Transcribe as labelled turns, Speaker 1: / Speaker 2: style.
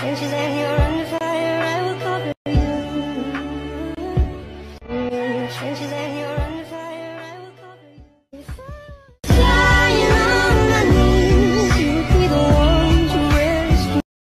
Speaker 1: trenches and you're under fire, I will cover you. Trenches